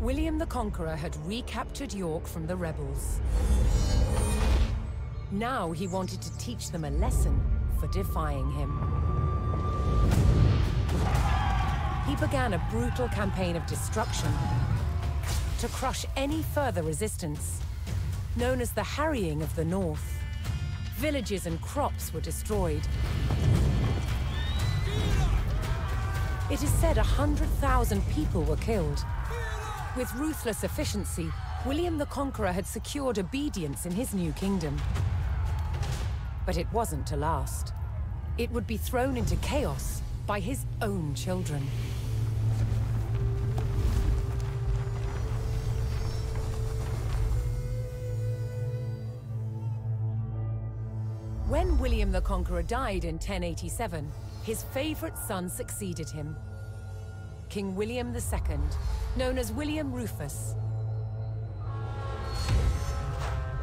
William the Conqueror had recaptured York from the rebels. Now he wanted to teach them a lesson for defying him. He began a brutal campaign of destruction to crush any further resistance, known as the Harrying of the North. Villages and crops were destroyed. It is said a 100,000 people were killed. With ruthless efficiency, William the Conqueror had secured obedience in his new kingdom. But it wasn't to last. It would be thrown into chaos by his own children. When William the Conqueror died in 1087, his favorite son succeeded him. King William II, known as William Rufus.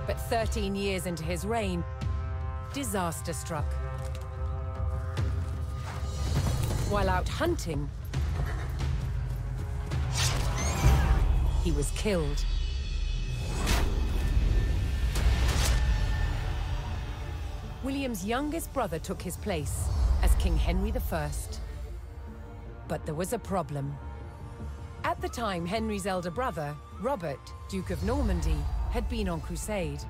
But 13 years into his reign, disaster struck. While out hunting, he was killed. William's youngest brother took his place as King Henry I. But there was a problem. At the time, Henry's elder brother, Robert, Duke of Normandy, had been on crusade.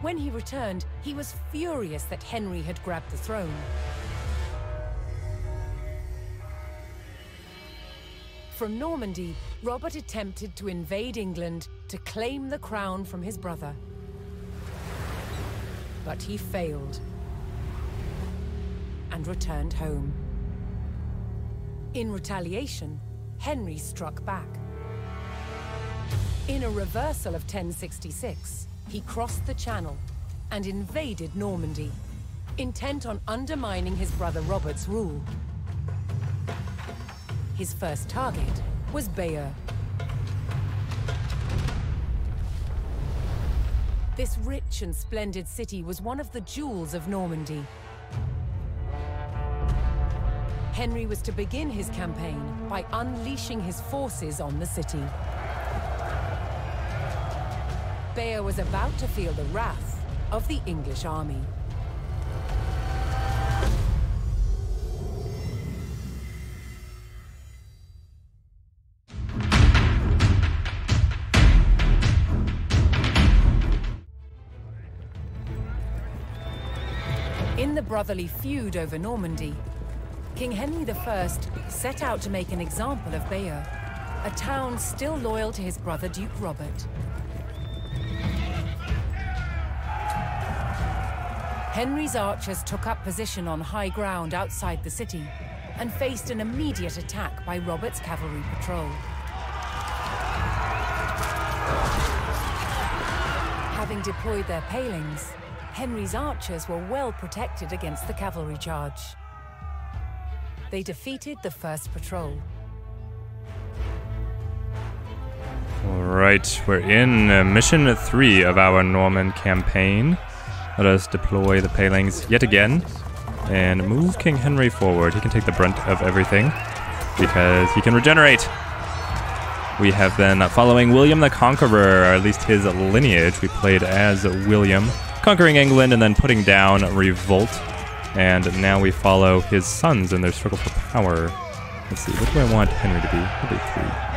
When he returned, he was furious that Henry had grabbed the throne. From Normandy, Robert attempted to invade England to claim the crown from his brother. But he failed and returned home. In retaliation, Henry struck back. In a reversal of 1066, he crossed the Channel and invaded Normandy, intent on undermining his brother Robert's rule. His first target was Bayeux. This rich and splendid city was one of the jewels of Normandy. Henry was to begin his campaign by unleashing his forces on the city. Bayeux was about to feel the wrath of the English army. In the brotherly feud over Normandy, King Henry I set out to make an example of Bayeux, a town still loyal to his brother Duke Robert. Henry's archers took up position on high ground outside the city and faced an immediate attack by Robert's cavalry patrol. Having deployed their palings, Henry's archers were well protected against the cavalry charge. They defeated the first patrol. All right, we're in uh, mission three of our Norman campaign. Let us deploy the palings yet again and move King Henry forward. He can take the brunt of everything because he can regenerate. We have been following William the Conqueror, or at least his lineage. We played as William, conquering England and then putting down revolt. And now we follow his sons in their struggle for power. Let's see, what do I want Henry to be? He'll be three.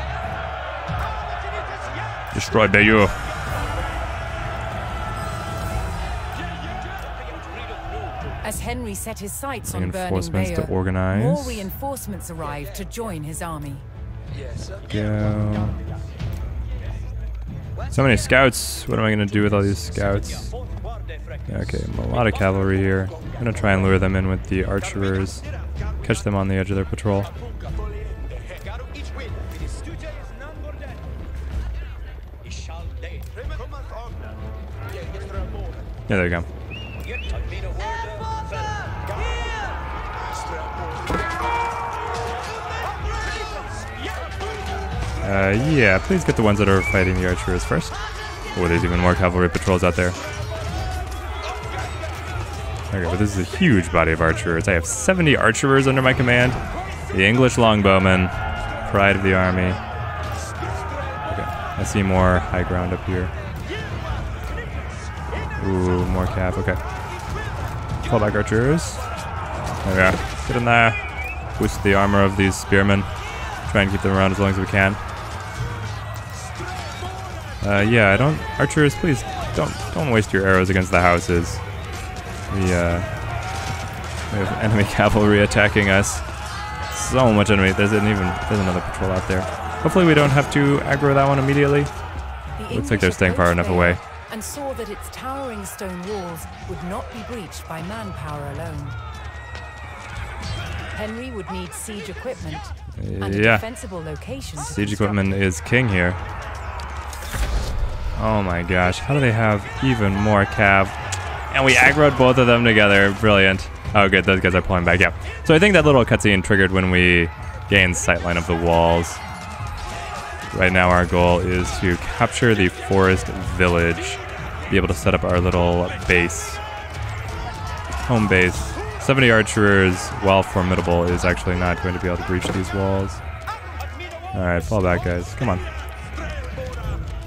Destroy Bayeux. As Henry set his sights on burning Reinforcements to Bayeux, organize. more reinforcements arrived to join his army. Go. So many scouts. What am I going to do with all these scouts? Okay, a lot of cavalry here. I'm to try and lure them in with the archers. Catch them on the edge of their patrol. Yeah, there you go. Uh, yeah, please get the ones that are fighting the archers first. Oh, there's even more cavalry patrols out there. Okay, but this is a huge body of archers. I have 70 archers under my command. The English longbowmen, pride of the army. Okay, I see more high ground up here. Ooh, more cap. Okay. Fall back archers. There we go. Get in there. Boost the armor of these spearmen. Try and keep them around as long as we can. Uh, yeah, I don't. Archers, please don't don't waste your arrows against the houses. We uh, we have enemy cavalry attacking us. So much enemy. There's an even there's another patrol out there. Hopefully we don't have to aggro that one immediately. The Looks like they're staying far enough away. And saw that its towering stone walls would not be breached by manpower alone. Henry would need siege equipment and a yeah, defensible location. siege equipment is king here. Oh my gosh, how do they have even more cav? And we aggroed both of them together. Brilliant. Oh, good. Those guys are pulling back. Yeah. So I think that little cutscene triggered when we gained sightline of the walls. Right now, our goal is to capture the forest village, be able to set up our little base, home base. 70 archers, while formidable, is actually not going to be able to breach these walls. All right, fall back, guys. Come on.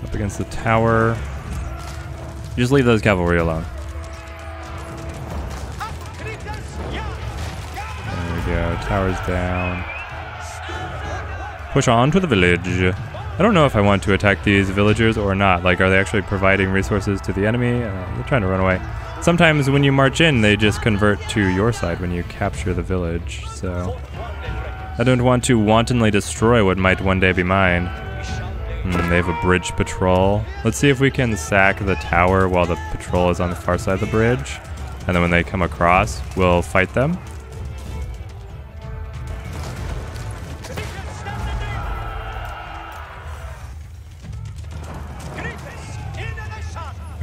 Up against the tower. Just leave those cavalry alone. Tower's down. Push on to the village. I don't know if I want to attack these villagers or not. Like, are they actually providing resources to the enemy? Uh, they're trying to run away. Sometimes when you march in, they just convert to your side when you capture the village. So, I don't want to wantonly destroy what might one day be mine. Hmm, they have a bridge patrol. Let's see if we can sack the tower while the patrol is on the far side of the bridge. And then when they come across, we'll fight them.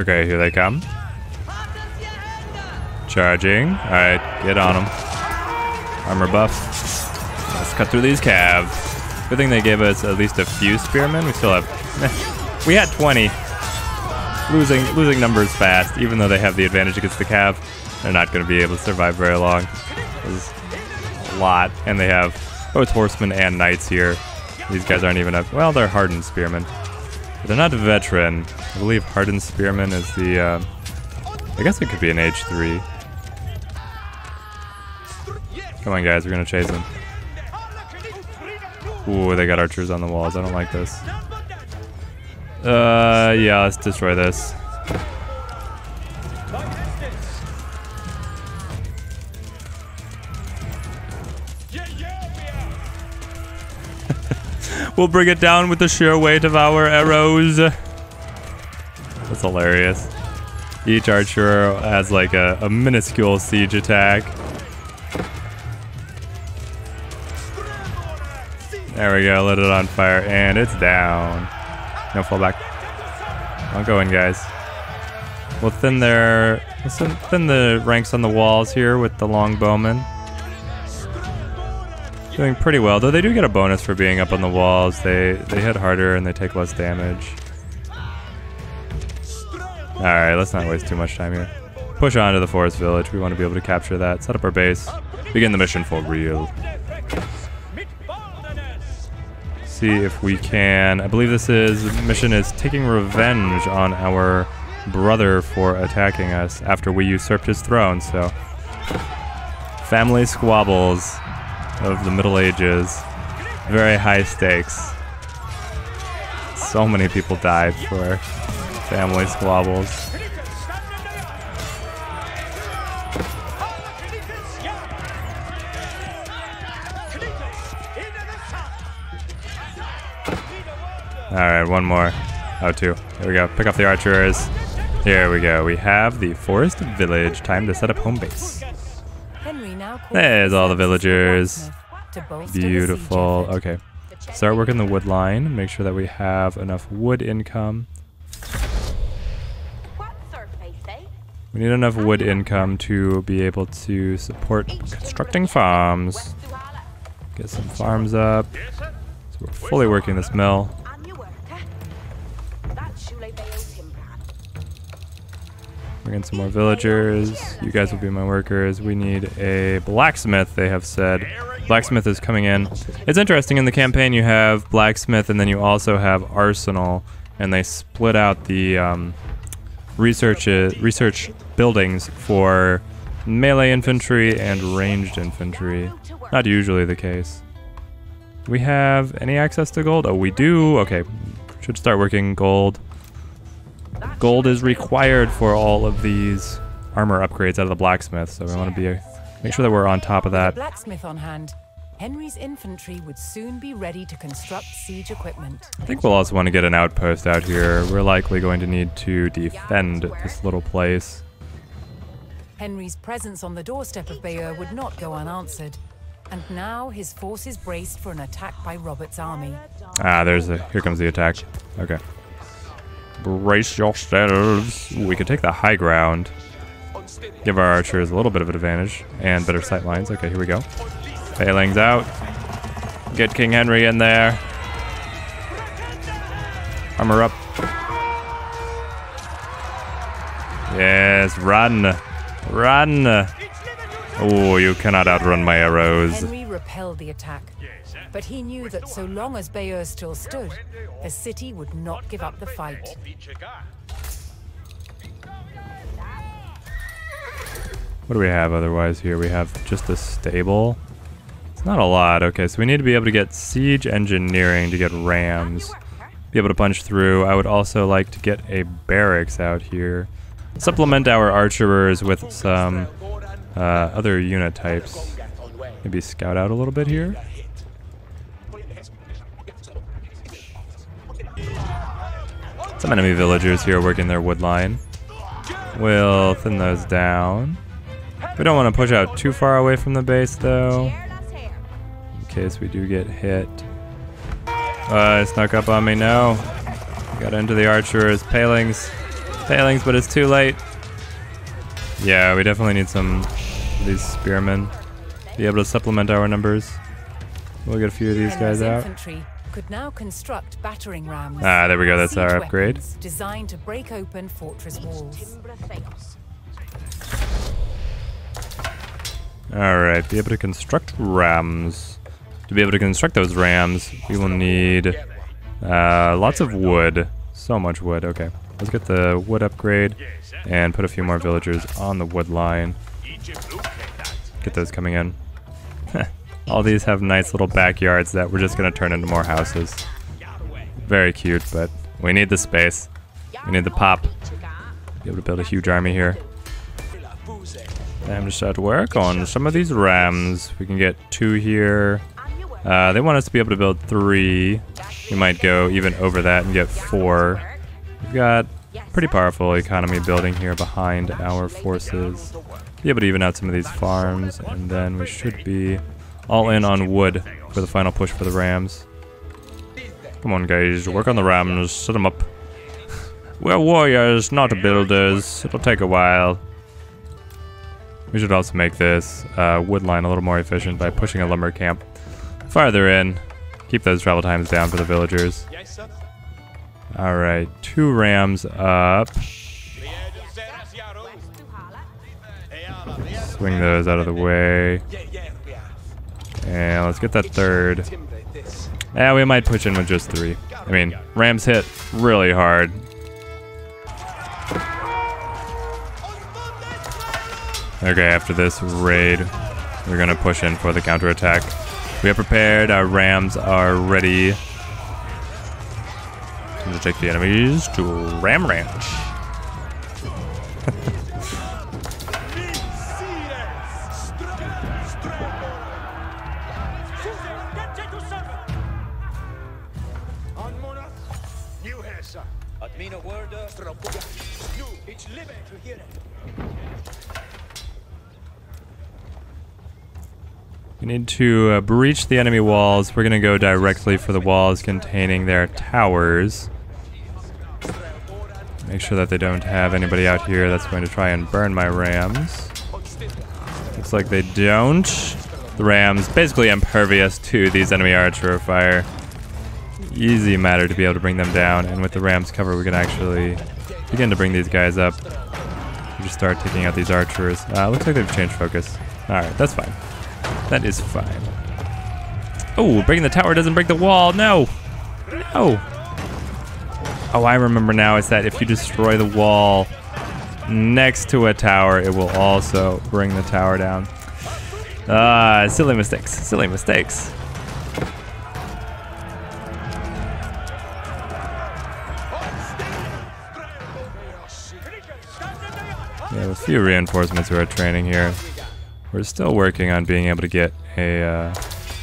Okay, here they come. Charging. Alright, get on them. Armor buff. Let's cut through these calves. Good thing they gave us at least a few spearmen. We still have... we had 20. Losing losing numbers fast, even though they have the advantage against the cav. They're not going to be able to survive very long. There's a lot, and they have both horsemen and knights here. These guys aren't even up. Well, they're hardened spearmen. But they're not a veteran. I believe hardened spearman is the. Uh, I guess it could be an H3. Come on, guys, we're gonna chase them. Ooh, they got archers on the walls. I don't like this. Uh, yeah, let's destroy this. We'll bring it down with the sheer weight of our arrows. That's hilarious. Each archer has like a, a minuscule siege attack. There we go, lit it on fire, and it's down. No fallback. I'll go in, guys. We'll thin their, thin- the ranks on the walls here with the longbowmen. Doing pretty well, though they do get a bonus for being up on the walls. They they hit harder and they take less damage. Alright, let's not waste too much time here. Push on to the forest village. We want to be able to capture that. Set up our base. Begin the mission for real. See if we can. I believe this is mission is taking revenge on our brother for attacking us after we usurped his throne. So family squabbles of the Middle Ages. Very high stakes. So many people died for family squabbles. Alright, one more. Oh, two. Here we go. Pick up the archers. Here we go. We have the forest village. Time to set up home base. There's all the villagers. Beautiful. Okay. Start working the wood line. Make sure that we have enough wood income. We need enough wood income to be able to support constructing farms. Get some farms up. So we're fully working this mill. On your work, huh? That's surely Bale timber. Bring in some more villagers. You guys will be my workers. We need a blacksmith, they have said. Blacksmith is coming in. It's interesting, in the campaign you have blacksmith and then you also have arsenal. and they split out the um, research uh, research buildings for melee infantry and ranged infantry. Not usually the case. We have any access to gold? Oh, we do. Okay, should start working gold. Gold is required for all of these armor upgrades out of the blacksmith, so we want to be make sure that we're on top of that. blacksmith on hand, Henry's infantry would soon be ready to construct siege equipment. I think we'll also want to get an outpost out here. We're likely going to need to defend this little place. Henry's presence on the doorstep of Bayeux would not go unanswered. And now his forces braced for an attack by Robert's army. Ah, there's a. Here comes the attack. Okay. Brace yourselves. We could take the high ground. Give our archers a little bit of an advantage and better sight lines. Okay, here we go. Palings out. Get King Henry in there. Armor up. Yes, run. Run. Oh, you cannot outrun my arrows. Henry repelled the attack. But he knew that so long as Bayeux still stood, the city would not give up the fight. What do we have otherwise here? We have just a stable. It's not a lot. Okay, so we need to be able to get siege engineering to get rams. Be able to punch through. I would also like to get a barracks out here. Supplement our archers with some uh, other unit types. Maybe scout out a little bit here. Some enemy villagers here working their wood line. We'll thin those down. We don't want to push out too far away from the base though, in case we do get hit. Uh, snuck up on me, no. Got into the archers, palings, palings, but it's too late. Yeah, we definitely need some of these spearmen. Be able to supplement our numbers. We'll get a few of these guys out. infantry could now construct battering rams. Ah, there we go, that's our upgrade. Designed to break open fortress walls. Alright, be able to construct rams. To be able to construct those rams, we will need uh, lots of wood. So much wood. Okay, let's get the wood upgrade and put a few more villagers on the wood line. Get those coming in. All these have nice little backyards that we're just going to turn into more houses. Very cute, but we need the space. We need the pop. Be able to build a huge army here. To start to work on some of these rams. We can get two here. Uh, they want us to be able to build three. We might go even over that and get four. We've got pretty powerful economy building here behind our forces. Be able to even out some of these farms, and then we should be all in on wood for the final push for the rams. Come on, guys, work on the rams. Set them up. We're warriors, not builders. It'll take a while. We should also make this uh, wood line a little more efficient by pushing a lumber camp farther in. Keep those travel times down for the villagers. Alright, two rams up. Swing those out of the way. And let's get that third. Yeah, we might push in with just three. I mean, rams hit really hard. Okay, after this raid, we're gonna push in for the counterattack. We are prepared, our rams are ready to take the enemies to Ram Ranch. Wörder, Nu, ich liebe zu hören. We need to uh, breach the enemy walls. We're gonna go directly for the walls containing their towers. Make sure that they don't have anybody out here that's going to try and burn my rams. Looks like they don't. The rams basically impervious to these enemy archer fire. Easy matter to be able to bring them down, and with the rams cover, we can actually begin to bring these guys up. We just start taking out these archers. Uh, looks like they've changed focus. Alright, that's fine. That is fine. Oh, breaking the tower doesn't break the wall. No. No. Oh, I remember now. is that if you destroy the wall next to a tower, it will also bring the tower down. Ah, silly mistakes. Silly mistakes. Few reinforcements who are training here. We're still working on being able to get a, uh,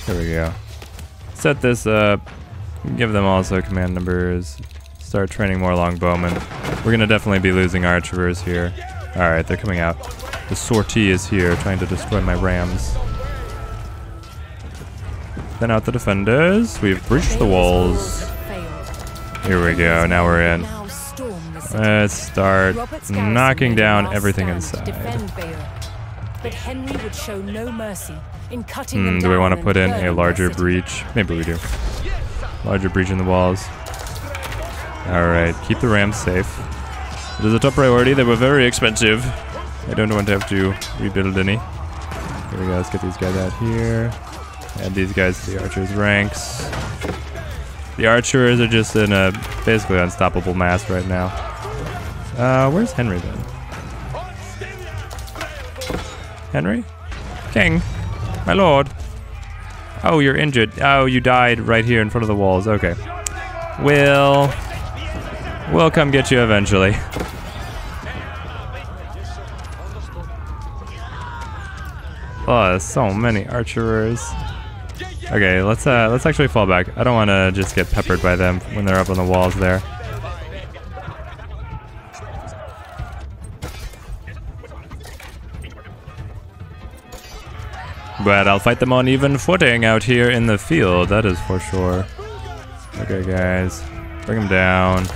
there we go. Set this up, give them also command numbers, start training more longbowmen. We're gonna definitely be losing archers here. Alright, they're coming out. The sortie is here, trying to destroy my rams. Then out the defenders. We've breached the walls. Here we go, now we're in. Let's start knocking down everything inside. But Henry would show no mercy in cutting Hmm, do we want to put in a larger breach? Maybe we do. Larger breach in the walls. Alright, keep the rams safe. It is a top priority. They were very expensive. I don't want to have to rebuild any. Here we go. Let's get these guys out here. Add these guys to the archers' ranks. The archers are just in a basically unstoppable mass right now. Uh, where's Henry then? Henry? King? My lord? Oh, you're injured. Oh, you died right here in front of the walls. Okay. We'll... We'll come get you eventually. Oh, so many archers. Okay, let's uh let's actually fall back. I don't want to just get peppered by them when they're up on the walls there. But I'll fight them on even footing out here in the field, that is for sure. Okay, guys. Bring them down.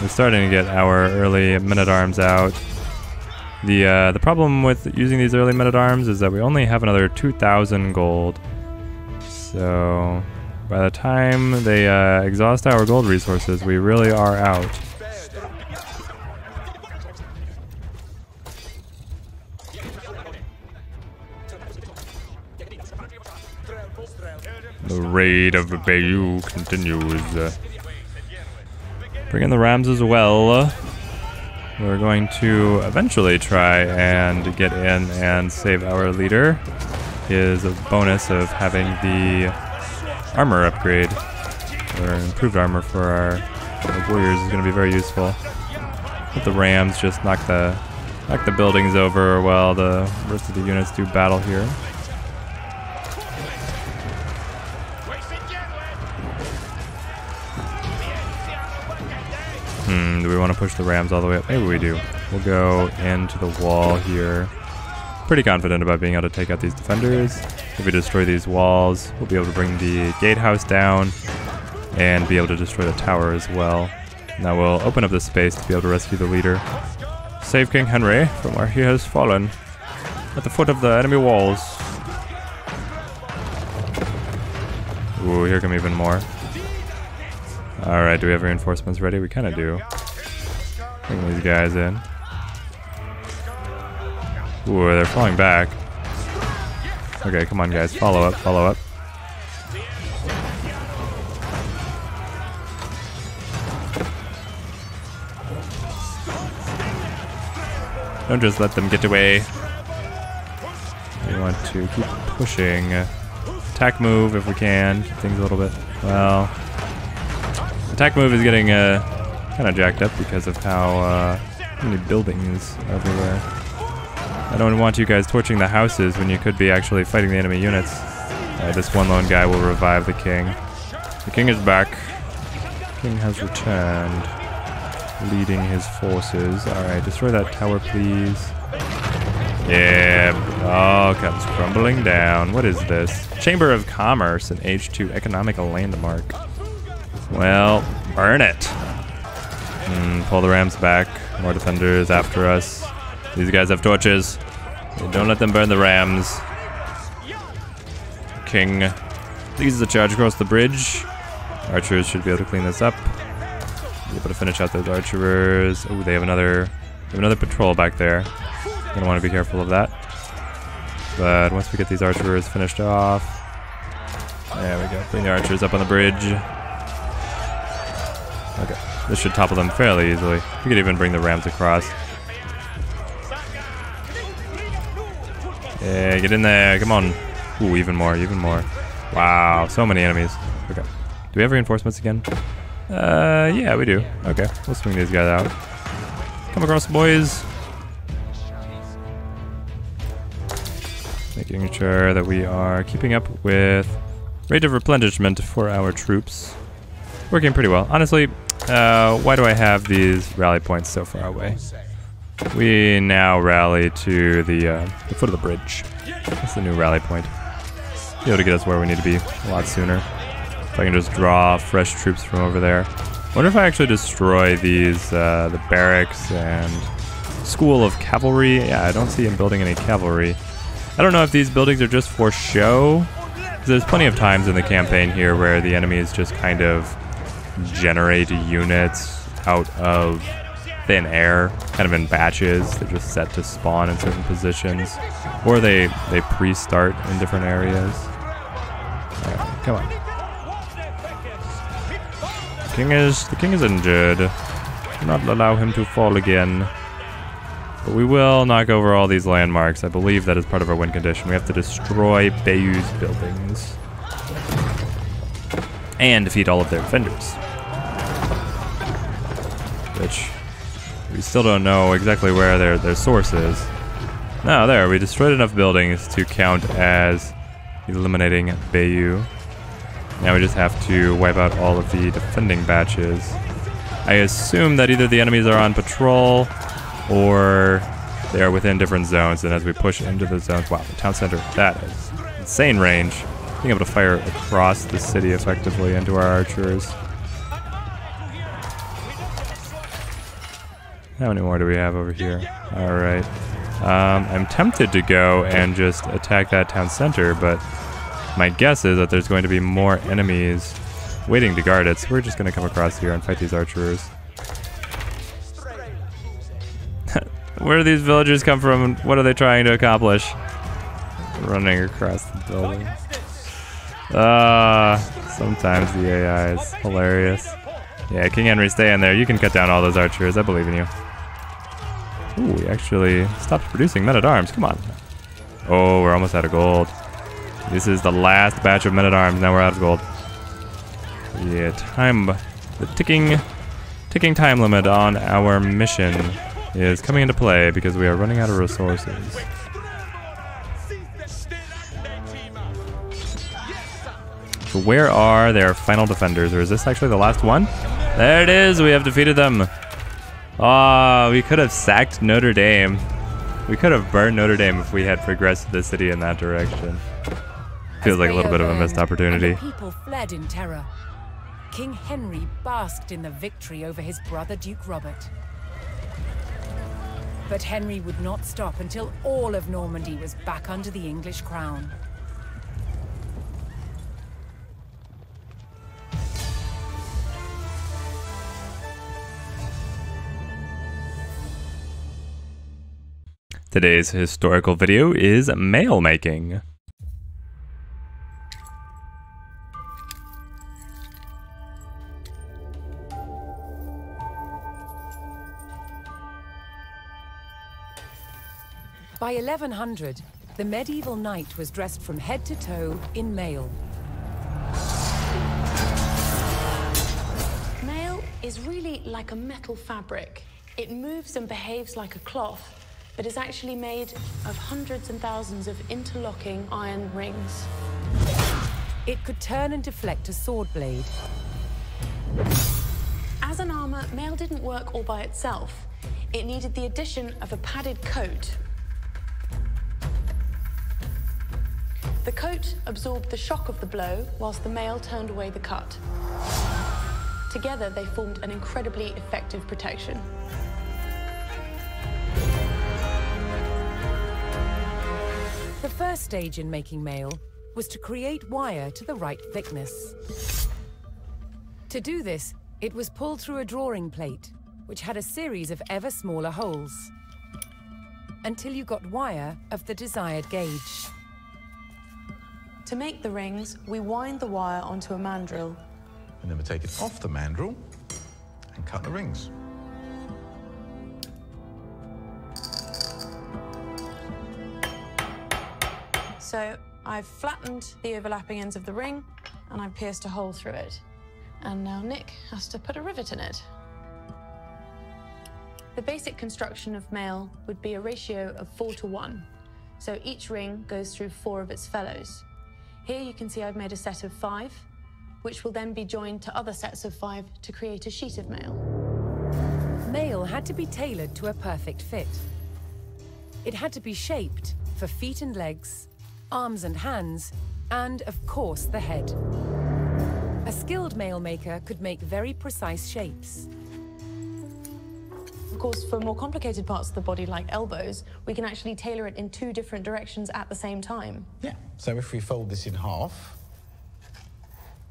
We're starting to get our early men-at-arms out. The, uh, the problem with using these early men-at-arms is that we only have another 2,000 gold. So, by the time they uh, exhaust our gold resources, we really are out. The raid of Bayeux continues. Bring in the Rams as well. We're going to eventually try and get in and save our leader. His bonus of having the armor upgrade, or improved armor for our, warriors, is going to be very useful. Let the Rams just knock the knock the buildings over while the rest of the units do battle here. Hmm, do we want to push the Rams all the way up? Maybe we do. We'll go into the wall here. Pretty confident about being able to take out these defenders. If we destroy these walls, we'll be able to bring the gatehouse down and be able to destroy the tower as well. Now we'll open up the space to be able to rescue the leader. Save King Henry from where he has fallen. At the foot of the enemy walls. Ooh, here come even more. Alright, do we have reinforcements ready? We kind of do. Bring these guys in. Ooh, they're falling back. Okay, come on, guys. Follow up, follow up. Don't just let them get away. We want to keep pushing. Attack move if we can. Keep things a little bit. Well, attack move is getting uh, kind of jacked up because of how uh, many buildings everywhere. I don't want you guys torching the houses when you could be actually fighting the enemy units. Uh, this one lone guy will revive the king. The king is back. King has returned, leading his forces. Alright, destroy that tower, please. Yeah, all comes crumbling down. What is this? Chamber of Commerce, an H2 economic landmark. Well, burn it. Hmm, pull the rams back. More defenders after us. These guys have torches. Don't let them burn the rams. King leads the charge across the bridge. Archers should be able to clean this up. Be able to finish out those archers. Oh, they have another, they have another patrol back there. Gonna want to be careful of that. But once we get these archers finished off, there we go. Bring the archers up on the bridge. Okay. this should topple them fairly easily. We could even bring the rams across. Yeah, get in there. Come on. Ooh, even more, even more. Wow, so many enemies. Okay. Do we have reinforcements again? Uh, yeah, we do. Okay, we'll swing these guys out. Come across, boys. Making sure that we are keeping up with rate of replenishment for our troops. Working pretty well. Honestly, uh, why do I have these rally points so far away? We now rally to the, uh, the foot of the bridge. That's the new rally point. Be able to get us where we need to be a lot sooner. If I can just draw fresh troops from over there. wonder if I actually destroy these, uh, the barracks and school of cavalry. Yeah, I don't see him building any cavalry. I don't know if these buildings are just for show. There's plenty of times in the campaign here where the enemies just kind of generate units out of thin air, kind of in batches. They're just set to spawn in certain positions, or they they pre-start in different areas. Alright, come on. The King is the king is injured. Do not allow him to fall again. But we will knock over all these landmarks. I believe that is part of our win condition. We have to destroy Bayeux's buildings. And defeat all of their defenders. Which we still don't know exactly where their, their source is. Now there, we destroyed enough buildings to count as eliminating Bayeux. Now we just have to wipe out all of the defending batches. I assume that either the enemies are on patrol or they are within different zones. And as we push into the zones, wow, the town center, that is insane range. Being able to fire across the city effectively into our archers. How many more do we have over here? All right. Um, I'm tempted to go and just attack that town center, but my guess is that there's going to be more enemies waiting to guard it, so we're just going to come across here and fight these archers. Where do these villagers come from and what are they trying to accomplish? Running across the building. Ah, sometimes the AI is hilarious. Yeah, King Henry, stay in there. You can cut down all those archers. I believe in you. Ooh, we actually stopped producing men-at-arms. Come on. Oh, we're almost out of gold. This is the last batch of men-at-arms. Now we're out of gold. Yeah, time... The ticking... Ticking time limit on our mission is coming into play because we are running out of resources. So where are their final defenders? Or is this actually the last one? There it is! We have defeated them! Ah, we could have sacked Notre Dame. We could have burned Notre Dame if we had progressed the city in that direction. Feels like a little bit of a missed opportunity. People fled in terror. King Henry basked in the victory over his brother Duke Robert. But Henry would not stop until all of Normandy was back under the English crown. Today's historical video is mail making. By 1100, the medieval knight was dressed from head to toe in mail. Mail is really like a metal fabric. It moves and behaves like a cloth, but is actually made of hundreds and thousands of interlocking iron rings. It could turn and deflect a sword blade. As an armor, mail didn't work all by itself. It needed the addition of a padded coat. The coat absorbed the shock of the blow, whilst the mail turned away the cut. Together, they formed an incredibly effective protection. The first stage in making mail was to create wire to the right thickness. To do this, it was pulled through a drawing plate, which had a series of ever smaller holes, until you got wire of the desired gauge. To make the rings, we wind the wire onto a mandrel. And then we take it off the mandrel and cut the rings. So I've flattened the overlapping ends of the ring and I've pierced a hole through it. And now Nick has to put a rivet in it. The basic construction of mail would be a ratio of four to one. So each ring goes through four of its fellows. Here you can see I've made a set of five, which will then be joined to other sets of five to create a sheet of mail. Mail had to be tailored to a perfect fit. It had to be shaped for feet and legs, arms and hands, and of course the head. A skilled mail maker could make very precise shapes. Of course, for more complicated parts of the body, like elbows, we can actually tailor it in two different directions at the same time. Yeah. So if we fold this in half,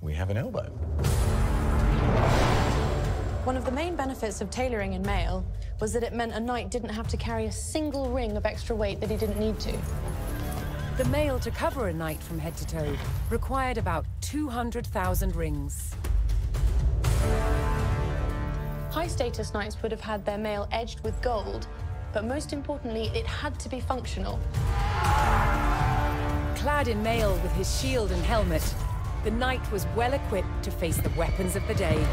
we have an elbow. One of the main benefits of tailoring in mail was that it meant a knight didn't have to carry a single ring of extra weight that he didn't need to. The mail to cover a knight from head to toe required about 200,000 rings. High status knights would have had their mail edged with gold, but most importantly, it had to be functional. Clad in mail with his shield and helmet, the knight was well equipped to face the weapons of the day.